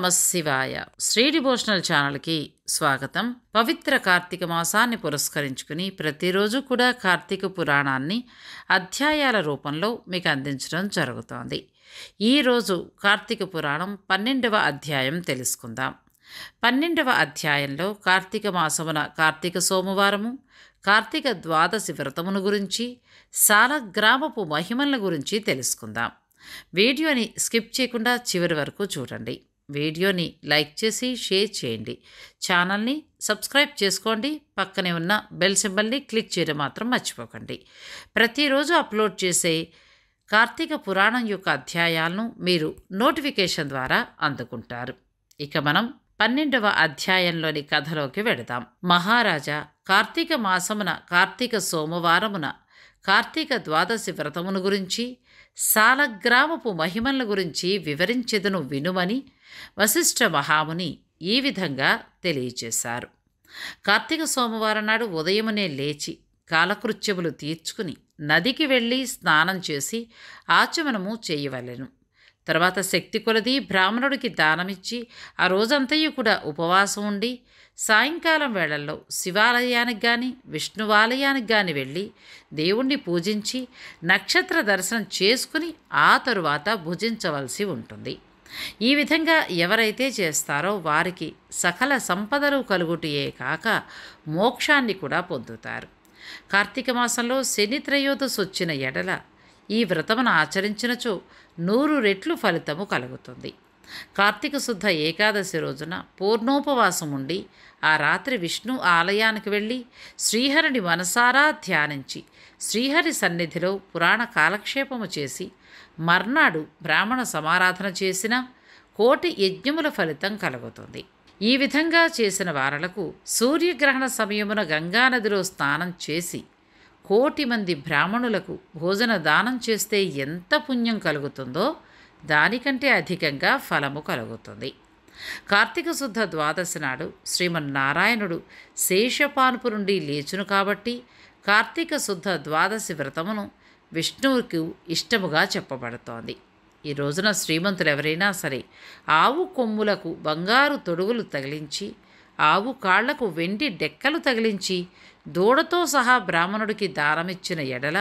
నమ శివాయ శ్రీ డివోషనల్ ఛానల్కి స్వాగతం. పవిత్ర కార్తీక మాసాన్ని పురస్కరించుకుని ప్రతిరోజు కూడా కార్తీక పురాణాన్ని అధ్యాయాల రూపంలో మీకు అందించడం జరుగుతోంది. ఈరోజు కార్తీక పురాణం పన్నెండవ అధ్యాయం తెలుసుకుందాం. పన్నెండవ అధ్యాయంలో కార్తీక మాసమున కార్తీక సోమవారము కార్తీక ద్వాదశి వ్రతమును గురించి సాలగ్రామపు మహిమల గురించి తెలుసుకుందాం. వీడియోని స్కిప్ చేయకుండా చివరి వరకు చూడండి. వీడియోని లైక్ చేసి షేర్ చేయండి. ఛానల్ని సబ్స్క్రైబ్ చేసుకోండి. పక్కనే ఉన్న బెల్ సింబల్ని క్లిక్ చేయడం మాత్రం మర్చిపోకండి. ప్రతిరోజు అప్లోడ్ చేసే కార్తీక పురాణం యొక్క అధ్యాయాలను మీరు నోటిఫికేషన్ ద్వారా అందుకుంటారు. ఇక మనం పన్నెండవ అధ్యాయంలోని కథలోకి వెడదాం మహారాజా కార్తీక మాసమున కార్తీక సోమవారమున కార్తీక ద్వాదశి వ్రతమును గురించి సాలగ్రామపు మహిమల గురించి వివరించెదను వినుమని వశిష్ఠ మహాముని ఈ విధంగా తెలియచేశారు. కార్తీక సోమవారం నాడు ఉదయమునే లేచి కాలకృత్యములు తీర్చుకుని నదికి వెళ్ళి స్నానం చేసి ఆచమనము చేయవలెను. తర్వాత శక్తి కొలది బ్రాహ్మణుడికి దానమిచ్చి ఆ రోజంతయు కూడా ఉపవాసం ఉండి సాయంకాలం వేళల్లో శివాలయానికి కానీ విష్ణువాలయానికి కానీ వెళ్ళి దేవుణ్ణి పూజించి నక్షత్ర దర్శనం చేసుకుని ఆ తరువాత భుజించవలసి ఉంటుంది. ఈ విధంగా ఎవరైతే చేస్తారో వారికి సకల సంపదలు కలుగుటయే కాక మోక్షాన్ని కూడా పొందుతారు. కార్తీక మాసంలో శని త్రయోదశి వచ్చిన ఎడల ఈ వ్రతమును ఆచరించినచో నూరు రెట్లు ఫలితము కలుగుతుంది. కార్తీక శుద్ధ ఏకాదశి రోజున పూర్ణోపవాసం ఉండి ఆ రాత్రి విష్ణు ఆలయానికి వెళ్ళి శ్రీహరిని మనసారా ధ్యానించి శ్రీహరి సన్నిధిలో పురాణ కాలక్షేపము చేసి మర్నాడు బ్రాహ్మణ సమారాధన చేసిన కోటి యజ్ఞముల ఫలితం కలుగుతుంది. ఈ విధంగా చేసిన వారలకు సూర్యగ్రహణ సమయమున గంగానదిలో స్నానం చేసి కోటి మంది బ్రాహ్మణులకు భోజన దానం చేస్తే ఎంత పుణ్యం కలుగుతుందో దానికంటే అధికంగా ఫలము కలుగుతుంది. కార్తీక శుద్ధ ద్వాదశి నాడు శ్రీమన్నారాయణుడు శేషపానుపు నుండి లేచును కాబట్టి కార్తీక శుద్ధ ద్వాదశి వ్రతమును విష్ణువుకు ఇష్టముగా చెప్పబడుతోంది. ఈ రోజున శ్రీమంతులు ఎవరైనా సరే ఆవు కొమ్ములకు బంగారు తొడుగులు తగిలించి ఆవు కాళ్ళకు వెండి డెక్కలు తగిలించి దూడతో సహా బ్రాహ్మణుడికి దానమిచ్చిన ఎడల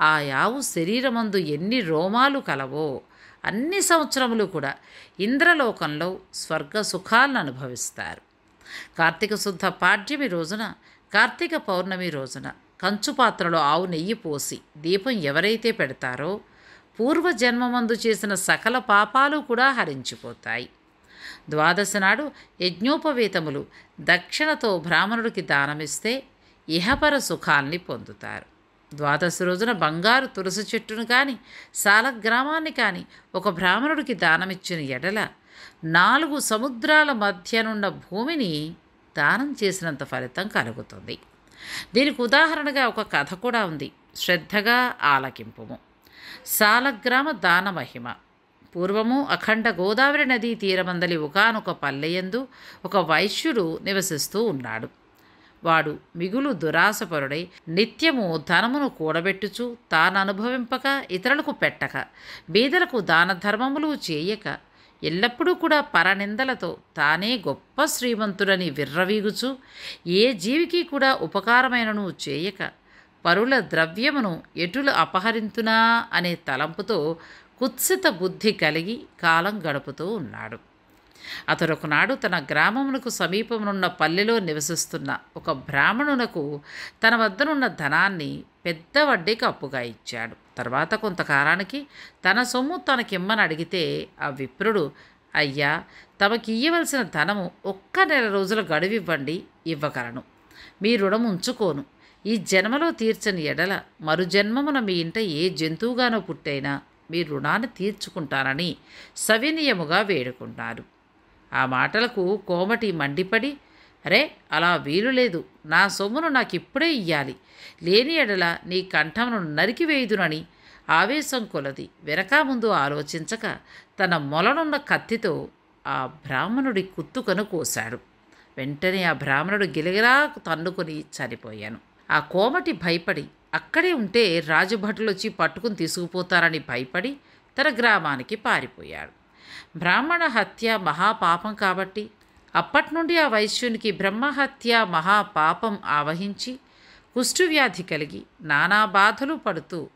ఆ యావు శరీరమందు ఎన్ని రోమాలు కలవో అన్ని సంవత్సరములు కూడా ఇంద్రలోకంలో స్వర్గ సుఖాలను అనుభవిస్తారు. కార్తీక శుద్ధ పాడ్యమి రోజున కార్తీక పౌర్ణమి రోజున కంచు పాత్రలో ఆవు నెయ్యి పోసి దీపం ఎవరైతే పెడతారో పూర్వజన్మమందు చేసిన సకల పాపాలు కూడా హరించిపోతాయి. ద్వాదశి నాడు యజ్ఞోపవేతములు దక్షిణతో బ్రాహ్మణుడికి దానమిస్తే ఇహపర సుఖాల్ని పొందుతారు. ద్వాదశి రోజున బంగారు తులసి చెట్టును కానీ సాలగ్రామాన్ని కానీ ఒక బ్రాహ్మణుడికి దానమిచ్చిన ఎడల నాలుగు సముద్రాల మధ్యనున్న భూమిని దానం చేసినంత ఫలితం కలుగుతుంది. దీనికి ఉదాహరణగా ఒక కథ కూడా ఉంది. శ్రద్ధగా ఆలకింపుము. సాలగ్రామ దాన మహిమ. పూర్వము అఖండ గోదావరి నదీ తీరమందలి ఒకనొక పల్లెయందు ఒక వైశ్యుడు నివసిస్తూ ఉన్నాడు. వాడు మిగులు దురాశపరుడై నిత్యము ధనమును కూడబెట్టుచు తాను అనుభవింపక ఇతరులకు పెట్టక బీదలకు దాన ధర్మములు చేయక ఎల్లప్పుడూ కూడా పరనిందలతో తానే గొప్ప శ్రీమంతుడని విర్రవీగుచు ఏ జీవికి కూడా ఉపకారమైనను చేయక పరుల ద్రవ్యమును ఎటులు అపహరింతునా అనే తలంపుతో కుత్సిత బుద్ధి కలిగి కాలం గడుపుతూ ఉన్నాడు. అతడు ఒకనాడు తన గ్రామమునకు సమీపమునున్న పల్లెలో నివసిస్తున్న ఒక బ్రాహ్మణునకు తన వద్దనున్న ధనాన్ని పెద్ద వడ్డీకి అప్పుగా ఇచ్చాడు. తర్వాత కొంతకాలానికి తన సొమ్ము తనకిమ్మని అడిగితే ఆ విప్రుడు అయ్యా తమకి ఇయ్యవలసిన ధనము ఒక్క నెల రోజుల గడువివ్వండి ఇవ్వగలను. మీ రుణం ఉంచుకోను. ఈ జన్మలో తీర్చని ఎడల మరు జన్మమున మీ ఇంట ఏ జంతువుగానో పుట్టైనా మీ రుణాన్ని తీర్చుకుంటానని సవినయముగా వేడుకుంటారు ఆ మాటలకు కోమటి మండిపడి అరే అలా వీలు లేదు. నా సొమ్మును నాకు ఇప్పుడే ఇయ్యాలి. లేని ఎడల నీ కంఠమును నరికివేయుదునని ఆవేశం కొలది. వెనక ముందు ఆలోచించక తన మొలనున్న కత్తితో ఆ బ్రాహ్మణుడి కుత్తుకను కోశాడు వెంటనే ఆ బ్రాహ్మణుడు గిలగిలా తన్నుకొని చనిపోయాను. ఆ కోమటి భయపడి అక్కడే ఉంటే రాజభటులు వచ్చి పట్టుకుని తీసుకుపోతారని భయపడి తన గ్రామానికి పారిపోయాడు. బ్రాహ్మణ హత్య మహాపాపం కాబట్టి అప్పటి నుండి ఆ వైశ్యునికి బ్రహ్మహత్య మహాపాపం ఆవహించి కుష్ఠువ్యాధి కలిగి నానా బాధలు పడుతూ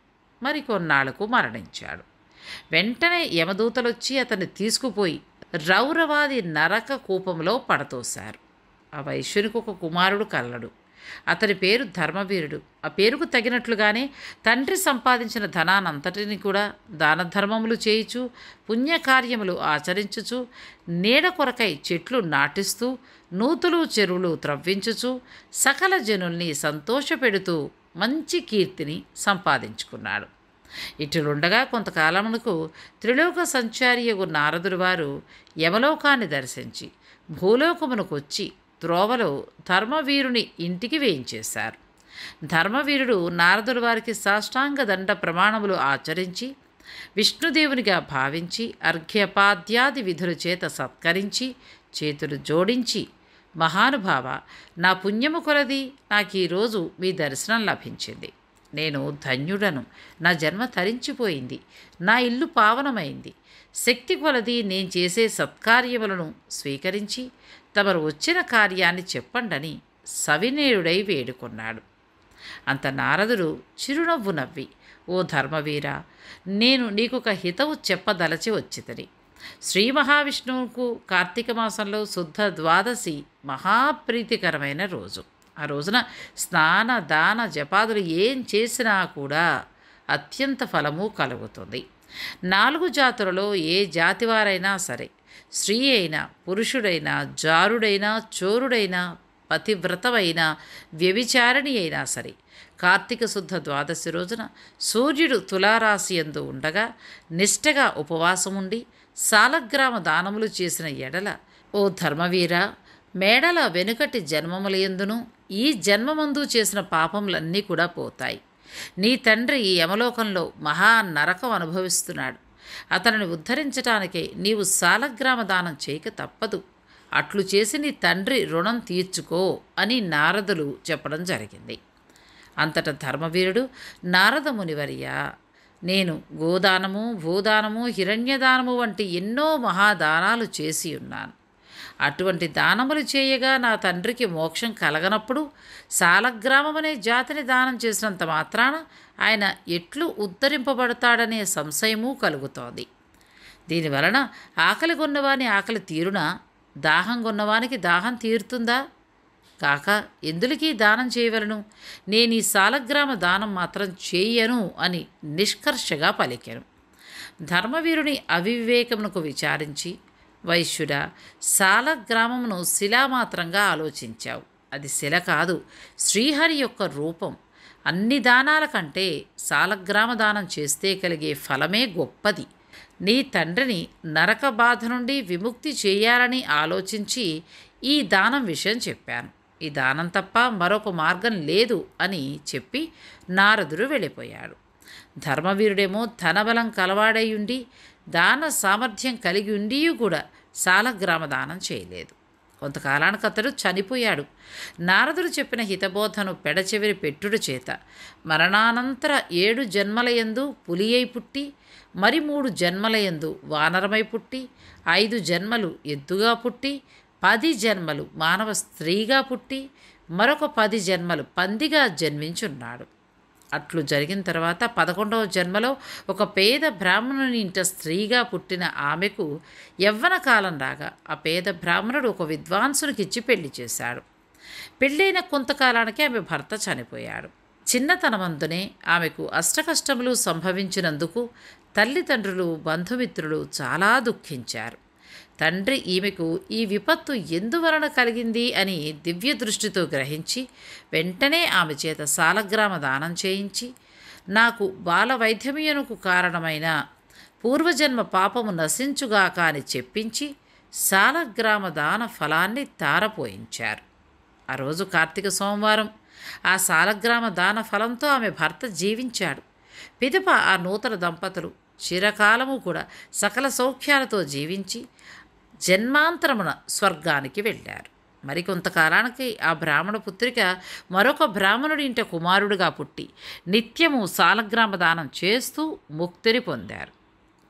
మరికొన్నాళ్ళకు మరణించాడు. వెంటనే యమదూతలొచ్చి అతన్ని తీసుకుపోయి రౌరవాది నరక కూపంలో పడతోశారు. ఆ వైశ్యునికి ఒక కుమారుడు కల్లడు. అతని పేరు ధర్మవీరుడు. ఆ పేరుకు తగినట్లుగానే తండ్రి సంపాదించిన ధనానంతటిని కూడా దాన ధర్మములు చేయుచు పుణ్యకార్యములు ఆచరించుచు నీడ కొరకై చెట్లు నాటిస్తూ నూతులు చెరువులు త్రవ్వించుచు సకల జనుల్ని సంతోషపెడుతూ మంచి కీర్తిని సంపాదించుకున్నాడు. ఇటులుండగా కొంతకాలమునకు త్రిలోక సంచారియగు నారదుడు వారు యమలోకాన్ని దర్శించి భూలోకమునకు వచ్చి త్రోవలో ధర్మవీరుని ఇంటికి వేయించేశారు. ధర్మవీరుడు నారదుడు వారికి సాష్టాంగ దండ ప్రమాణములు ఆచరించి విష్ణుదేవునిగా భావించి అర్ఘ్యపాద్యాది విధుల చేత సత్కరించి చేతులు జోడించి మహానుభావ నా పుణ్యము కొలది నాకు ఈరోజు మీ దర్శనం లభించింది. నేను ధన్యుడను. నా జన్మ తరించిపోయింది. నా ఇల్లు పావనమైంది. శక్తి కొలది నేను చేసే సత్కార్యములను స్వీకరించి తమరు వచ్చిన కార్యాన్ని చెప్పండని సవినేయుడై వేడుకున్నాడు. అంత నారదుడు చిరునవ్వు నవ్వి ఓ ధర్మవీర నేను నీకొక హితవు చెప్పదలచి వచ్చితని. శ్రీ మహావిష్ణువుకు కార్తీక మాసంలో శుద్ధ ద్వాదశి మహాప్రీతికరమైన రోజు. ఆ రోజున స్నాన దాన జపాదులు ఏం చేసినా కూడా అత్యంత ఫలము కలుగుతుంది. నాలుగు జాతులలో ఏ జాతివారైనా సరే స్త్రీ అయినా పురుషుడైనా జారుడైనా చోరుడైనా పతివ్రతమైన వ్యభిచారిణి అయినా సరే కార్తీక శుద్ధ ద్వాదశి రోజున సూర్యుడు తులారాశి ఎందు ఉండగా నిష్టగా ఉపవాసం ఉండి సాలగ్రామ దానములు చేసిన ఎడల ఓ ధర్మవీర మేడల వెనుకటి జన్మములయందును ఈ జన్మమందు చేసిన పాపములన్నీ కూడా పోతాయి. నీ తండ్రి ఈ యమలోకంలో మహా నరకం అనుభవిస్తున్నాడు. అతనిని ఉద్ధరించటానికే నీవు సాలగ్రామ దానం చేయక తప్పదు. అట్లు చేసి నీ తండ్రి రుణం తీర్చుకో అని నారదులు చెప్పడం జరిగింది. అంతట ధర్మవీరుడు నారద మునివర్య నేను గోదానము భూదానము హిరణ్యదానము వంటి ఎన్నో మహాదానాలు చేసి ఉన్నాను. అటువంటి దానములు చేయగా నా తండ్రికి మోక్షం కలగనప్పుడు సాలగ్రామం అనే జాతిని దానం చేసినంత మాత్రాన ఆయన ఎట్లు ఉద్ధరింపబడతాడనే సంశయము కలుగుతోంది. దీనివలన ఆకలి కొన్నవాని ఆకలి తీరునా? దాహం కొన్నవానికి దాహం తీరుతుందా? కాక ఎందులకీ దానం చేయవలను? నేను ఈ సాలగ్రామ దానం మాత్రం చేయను అని నిష్కర్షగా పలికాను. ధర్మవీరుని అవివేకమునకు విచారించి వైశ్యుడ సాలగ్రామమును శిలామాత్రంగా ఆలోచించావు. అది శిల కాదు శ్రీహరి యొక్క రూపం. అన్ని దానాల కంటే సాలగ్రామ దానం చేస్తే కలిగే ఫలమే గొప్పది. నీ తండ్రిని నరక బాధ నుండి విముక్తి చేయాలని ఆలోచించి ఈ దానం విషయం చెప్పాను. ఈ దానం తప్ప మరొక మార్గం లేదు అని చెప్పి నారదుడు వెళ్ళిపోయాడు. ధర్మవీరుడేమో ధనబలం కలవాడై ఉండి దాన సామర్థ్యం కలిగి ఉండి కూడా సాలగ్రామ దానం చేయలేదు. కొంతకాలానికి అతడు చనిపోయాడు. నారదుడు చెప్పిన హితబోధను పెడచెవిరి పెట్టుడు చేత మరణానంతర ఏడు జన్మలయందు పులి అయి పుట్టి మరి మూడు జన్మలయందు వానరమై పుట్టి ఐదు జన్మలు ఎద్దుగా పుట్టి పది జన్మలు మానవ స్త్రీగా పుట్టి మరొక పది జన్మలు పందిగా జన్మించున్నాడు. అట్లు జరిగిన తర్వాత పదకొండవ జన్మలో ఒక పేద బ్రాహ్మణుని ఇంట స్త్రీగా పుట్టిన ఆమెకు యవ్వన కాలం రాగా ఆ పేద బ్రాహ్మణుడు ఒక విద్వాంసునికి ఇచ్చి పెళ్ళి చేశాడు. పెళ్ళైన కొంతకాలానికి ఆమె భర్త చనిపోయాడు. చిన్నతనమందునే ఆమెకు అష్టకష్టములు సంభవించినందుకు తల్లిదండ్రులు బంధుమిత్రులు చాలా దుఃఖించారు. తండ్రి ఈమెకు ఈ విపత్తు ఎందువలన కలిగింది అని దివ్య దృష్టితో గ్రహించి వెంటనే ఆమె చేత సాలగ్రామ దానం చేయించి నాకు బాల వైద్యమీయనుకు కారణమైన పూర్వజన్మ పాపము నశించుగాక అని చెప్పించి సాలగ్రామ దాన ఫలాన్ని తారపోయించారు. ఆ రోజు కార్తీక సోమవారం ఆ సాలగ్రామ దాన ఫలంతో ఆమె భర్త జీవించాడు. పిదప ఆ నూతన దంపతులు చిరకాలము కూడా సకల సౌఖ్యాలతో జీవించి జన్మాంతరమున స్వర్గానికి వెళ్ళారు. మరికొంతకాలానికి ఆ బ్రాహ్మణ పుత్రిక మరొక బ్రాహ్మణుడి ఇంట కుమారుడుగా పుట్టి నిత్యము సాలగ్రామ దానం చేస్తూ ముక్తిని పొందారు.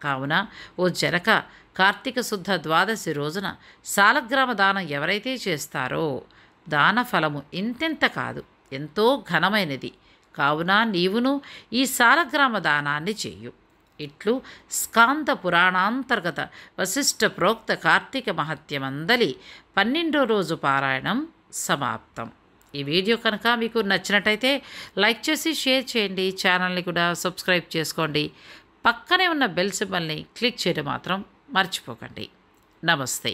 కావున ఓ జనక కార్తీక శుద్ధ ద్వాదశి రోజున సాలగ్రామ దానం ఎవరైతే చేస్తారో దాన ఫలము ఇంతెంత కాదు ఎంతో ఘనమైనది. కావున నీవును ఈ సాలగ్రామ దానాన్ని చెయ్యు ఇట్లు స్కాంద పురాణాంతర్గత వశిష్ఠ ప్రోక్త కార్తీక మహత్యమందలి పన్నెండో రోజు పారాయణం సమాప్తం. ఈ వీడియో కనుక మీకు నచ్చినట్టయితే లైక్ చేసి షేర్ చేయండి. ఛానల్ని కూడా సబ్స్క్రైబ్ చేసుకోండి. పక్కనే ఉన్న బెల్ సింబల్ని క్లిక్ చేయడం మాత్రం మర్చిపోకండి. నమస్తే.